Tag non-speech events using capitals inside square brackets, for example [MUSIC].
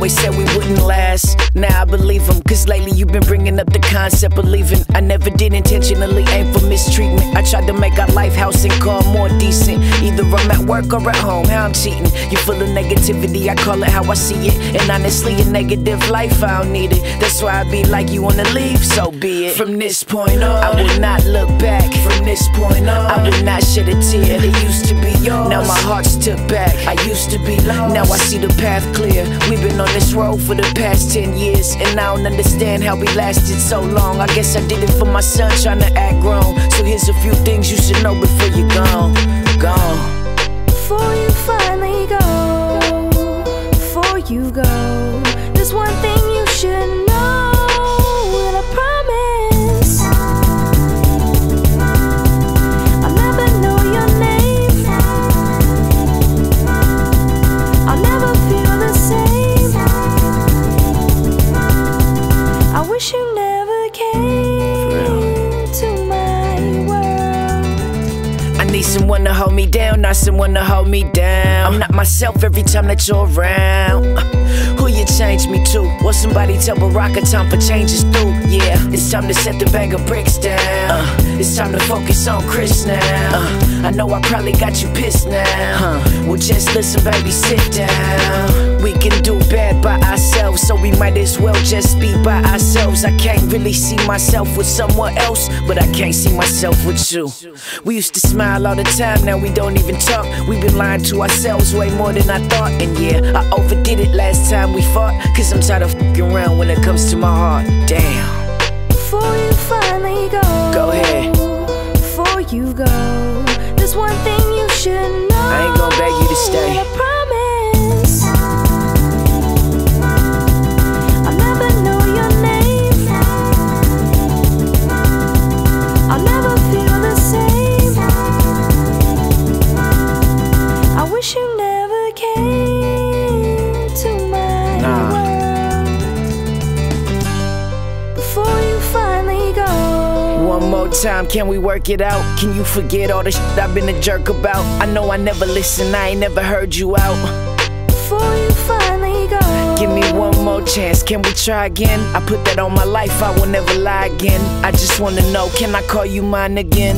always said we wouldn't last. Now I believe him, cause lately you've been bringing up the concept of leaving. I never did intentionally aim for mistreatment. I tried to make our life, house, and car more decent. Either I'm at work or at home, how I'm cheating. You're full of negativity, I call it how I see it. And honestly, a negative life, I don't need it. That's why I be like, you wanna leave, so be it. From this point on, I will not look back. From this point on, I will not shed a tear. Now my heart's took back. I used to be lost. Now I see the path clear. We've been on this road for the past 10 years. And I don't understand how we lasted so long. I guess I did it for my son, trying to act grown. So here's a few things you should know before you're gone. Gone. Someone to hold me down, not someone to hold me down. I'm not myself every time that you're around. Uh, [SIGHS] Who you change me to? Will somebody tell Barack a time for changes through? Yeah, it's time to set the bag of bricks down. Uh, it's time to focus on Chris now. Uh, I know I probably got you pissed now. Huh. Well, just listen, baby, sit down. We can do bad by ourselves, so we might as well just be by ourselves. I can't really see myself with someone else, but I can't see myself with you. We used to smile all the time, now we don't even talk. We've been lying to ourselves way more than I thought. And yeah, I overdid it last time we fought, cause I'm tired of fucking around when it comes to my heart. Damn. Before you finally go, Go ahead. Before you go, there's one thing you should know. I ain't gonna beg you to stay. One more time, can we work it out? Can you forget all the shit I've been a jerk about? I know I never listened, I ain't never heard you out. Before you finally go. Give me one more chance, can we try again? I put that on my life, I will never lie again. I just wanna know, can I call you mine again?